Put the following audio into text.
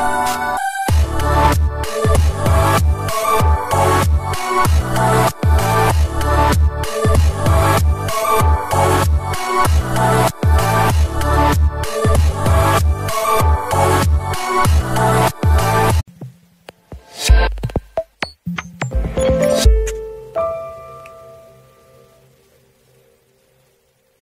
Oh